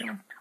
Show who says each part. Speaker 1: Yeah.